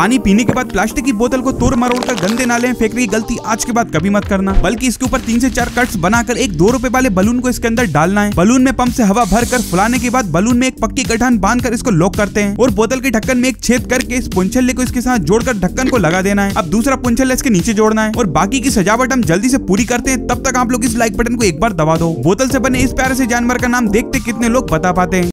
पानी पीने के बाद प्लास्टिक की बोतल को तोड़ मरोड़ कर गंदे नाले में फेंकने की गलती आज के बाद कभी मत करना। बल्कि इसके ऊपर तीन से चार कट्स बनाकर एक दो रुपए वाले बलून को इसके अंदर डालना है। बलून में पंप से हवा भर कर फुलाने के बाद बलून में एक पक्की गठान बाँध कर इसको लॉक करते हैं। और बोतल के ढक्कन में एक छेद करके इस पुंछल्ले को इसके साथ जोड़कर ढक्कन को लगा देना है। अब दूसरा पुंछल्ला इसके नीचे जोड़ना है। और बाकी की सजावट हम जल्दी से पूरी करते हैं। तब तक आप लोग इस लाइक बटन को एक बार दबा दो। बोतल से बने इस प्यारे से जानवर का नाम देखते कितने लोग बता पाते हैं।